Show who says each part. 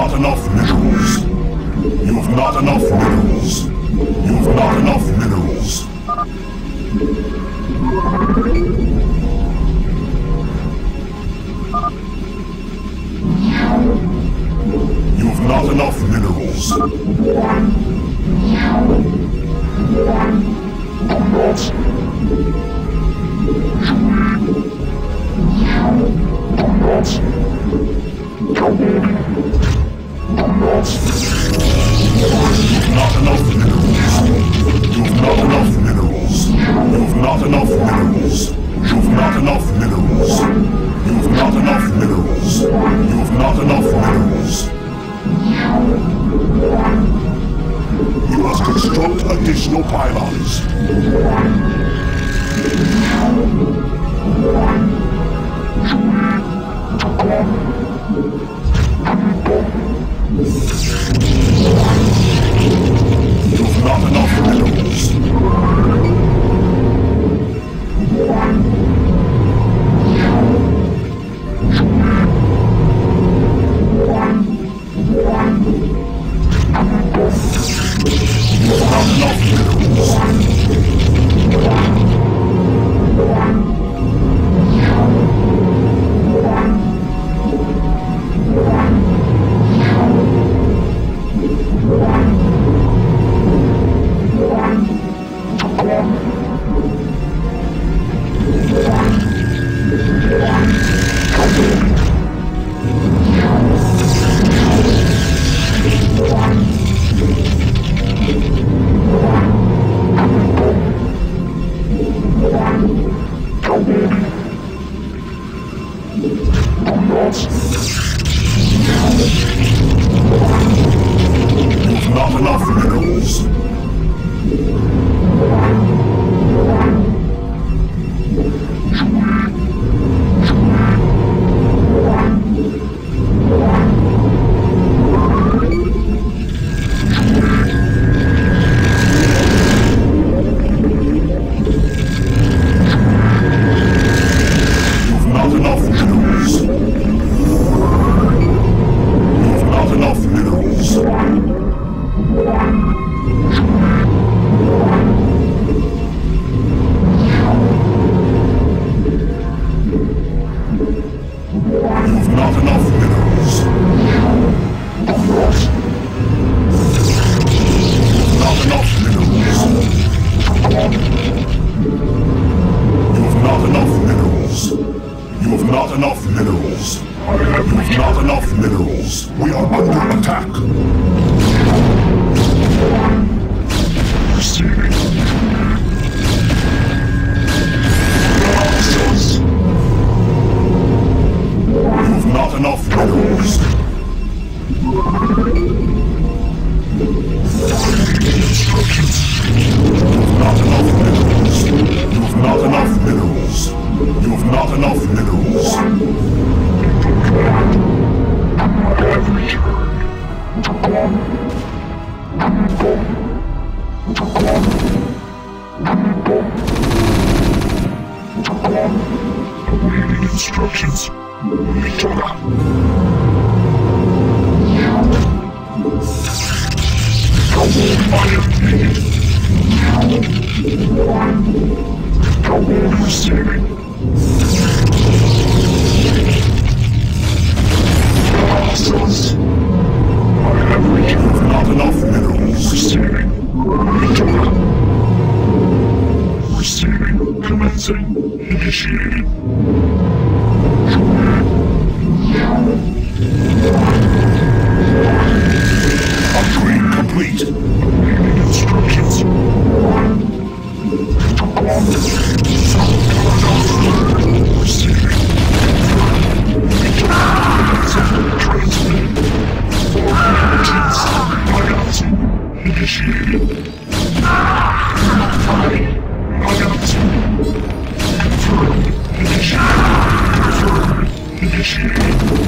Speaker 1: not enough minerals. You have not enough minerals. You've not enough minerals. You've not enough minerals. Additional pylons. You've not enough minerals. Minerals. We are under attack. Awaiting instructions. I am needed. Receiving. Process. I have reached not enough. Receiving. Commencing initiated. Upgrade complete. Needing instructions. Receiving. Transmitting. Initiated.
Speaker 2: Initiated. Initiated. Initiated.